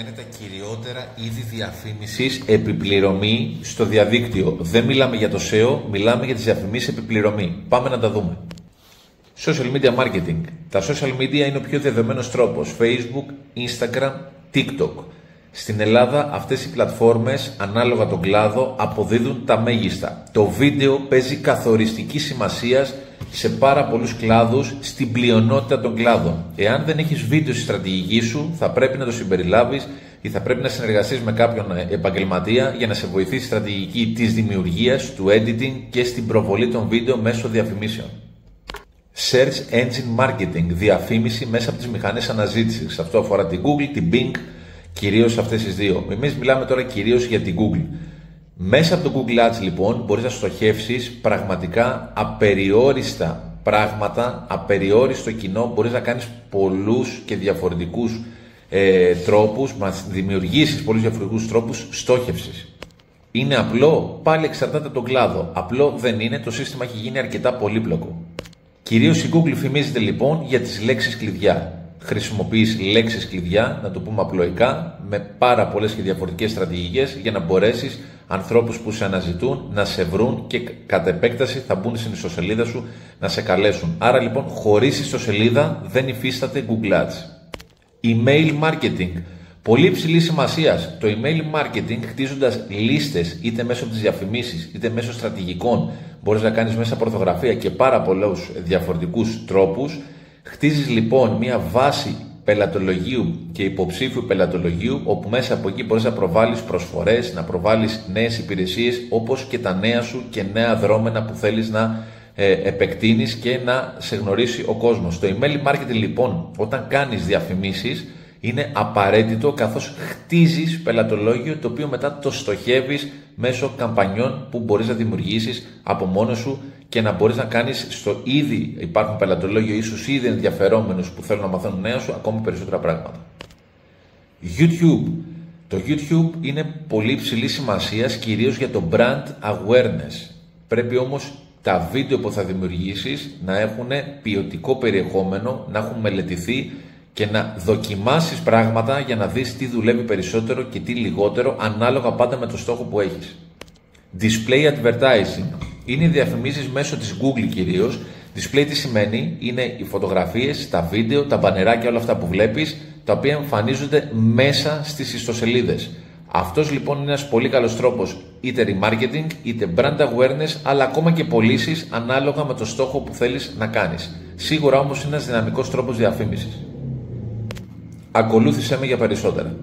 είναι τα κυριότερα είδη διαφήμισης επιπληρωμή στο διαδίκτυο. Δεν μιλάμε για το SEO, μιλάμε για τις διαφημίσεις επιπληρωμή. Πάμε να τα δούμε. Social media marketing. Τα social media είναι ο πιο διαδεδομένος τρόπος. Facebook, Instagram, TikTok. Στην Ελλάδα αυτές οι πλατφόρμες ανάλογα τον κλάδο αποδίδουν τα μέγιστα. Το βίντεο παίζει καθοριστική σημασία σε πάρα πολλούς κλάδους στην πλειονότητα των κλάδων. Εάν δεν έχεις βίντεο στη στρατηγική σου θα πρέπει να το συμπεριλάβεις ή θα πρέπει να συνεργαστείς με κάποιον επαγγελματία για να σε βοηθήσει στη στρατηγική της δημιουργίας, του editing και στην προβολή των βίντεο μέσω διαφημίσεων. Search Engine Marketing, διαφήμιση μέσα από τις μηχανές αναζήτησης. Αυτό αφορά την Google, την Bing, Κυρίως αυτές τις δύο. Εμείς μιλάμε τώρα κυρίως για την Google. Μέσα από το Google Ads λοιπόν μπορείς να στοχεύσεις πραγματικά απεριόριστα πράγματα, απεριόριστο κοινό, μπορείς να κάνεις πολλούς και διαφορετικούς ε, τρόπους, να δημιουργήσεις πολλούς διαφορετικούς τρόπους στόχευσης. Είναι απλό, πάλι εξαρτάται από τον κλάδο. Απλό δεν είναι, το σύστημα έχει γίνει αρκετά πολύπλοκο. Κυρίως η Google φημίζεται λοιπόν για τις λέξεις κλειδιά χρησιμοποιείς λέξεις κλειδιά, να το πούμε απλοϊκά, με πάρα πολλές και διαφορετικές στρατηγικές για να μπορέσεις ανθρώπους που σε αναζητούν να σε βρουν και κατ' επέκταση θα μπουν στην ιστοσελίδα σου να σε καλέσουν. Άρα λοιπόν χωρίς ιστοσελίδα δεν υφίσταται Google Ads. Email marketing. Πολύ υψηλή σημασία. Το email marketing χτίζοντας λίστες είτε μέσω από τι διαφημίσεις είτε μέσω στρατηγικών μπορείς να κάνεις μέσα από ορθογραφία και πάρα πολλούς διαφορετικούς τρόπους Χτίζεις λοιπόν μια βάση πελατολογίου και υποψήφιου πελατολογίου όπου μέσα από εκεί μπορείς να προβάλλεις προσφορές, να προβάλλεις νέες υπηρεσίες όπως και τα νέα σου και νέα δρόμενα που θέλεις να ε, επεκτείνεις και να σε γνωρίσει ο κόσμος. Το email marketing λοιπόν όταν κάνεις διαφημίσεις είναι απαραίτητο καθώς χτίζεις πελατολόγιο το οποίο μετά το στοχεύεις μέσω καμπανιών που μπορείς να δημιουργήσεις από μόνος σου και να μπορείς να κάνεις στο ήδη υπάρχουν πελατολόγιο ή στους ήδη ενδιαφερόμενους που θέλουν να μαθαίνουν νέα σου ακόμη περισσότερα πράγματα. YouTube. Το YouTube είναι πολύ υψηλή σημασίας κυρίως για το brand awareness. Πρέπει όμως τα βίντεο που θα δημιουργήσεις να έχουν ποιοτικό περιεχόμενο, να έχουν μελετηθεί και να δοκιμάσεις πράγματα για να δεις τι δουλεύει περισσότερο και τι λιγότερο ανάλογα πάντα με το στόχο που έχεις. Display advertising είναι οι διαφημίσεις μέσω της Google κυρίως. Display τι σημαίνει, είναι οι φωτογραφίες, τα βίντεο, τα μπανεράκια, όλα αυτά που βλέπεις, τα οποία εμφανίζονται μέσα στις ιστοσελίδες. Αυτός λοιπόν είναι ένας πολύ καλός τρόπος είτε remarketing, είτε brand awareness, αλλά ακόμα και πωλήσεις ανάλογα με το στόχο που θέλεις να κάνεις. Σίγουρα όμως είναι ένας δυναμικός τρόπος διαφήμισης. Ακολούθησέ με για περισσότερα.